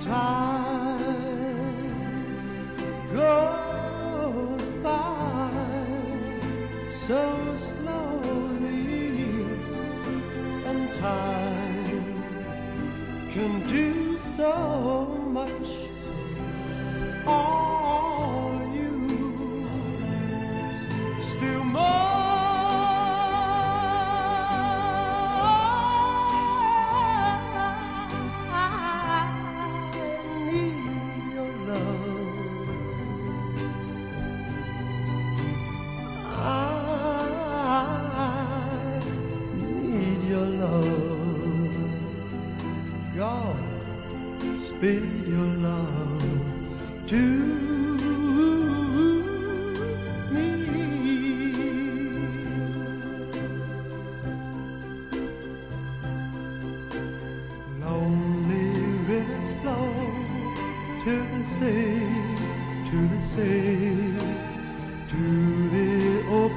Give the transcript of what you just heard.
time goes by so slowly, and time can do so much. your love. God, me. your love to to the sea, to the sea, to the ocean.